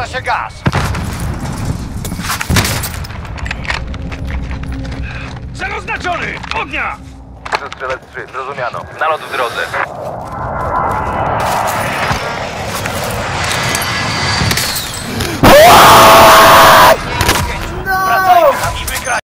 Zbliża się gaz. Cel oznaczony! Ognia! Strzelec 3, zrozumiano. Nalot w drodze.